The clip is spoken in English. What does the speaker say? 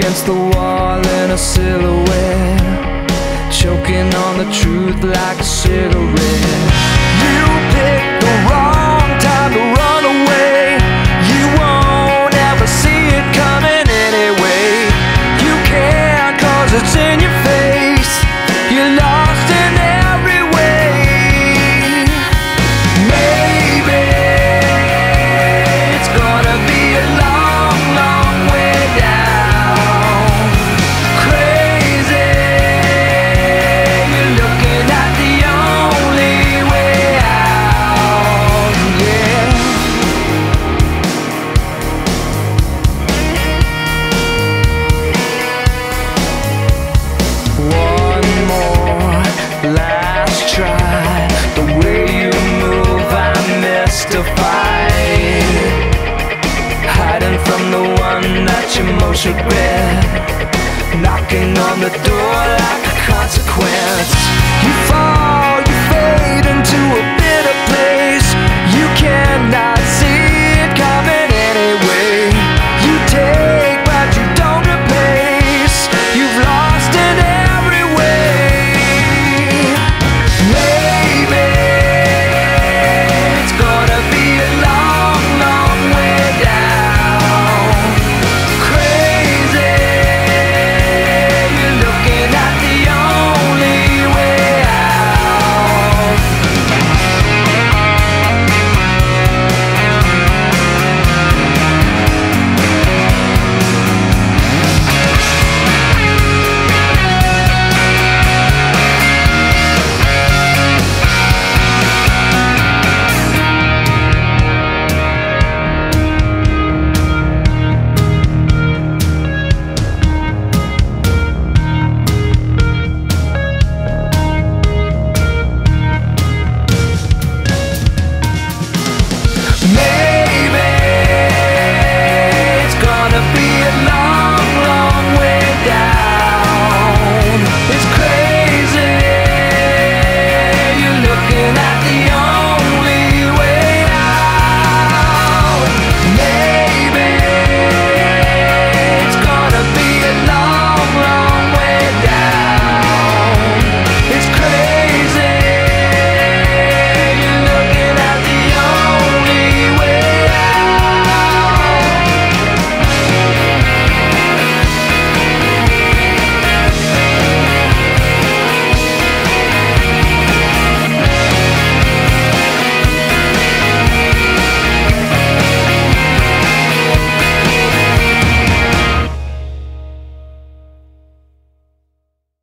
against the wall in a silhouette Choking on the truth like a cigarette. such emotional regret Knocking on the door like a consequence.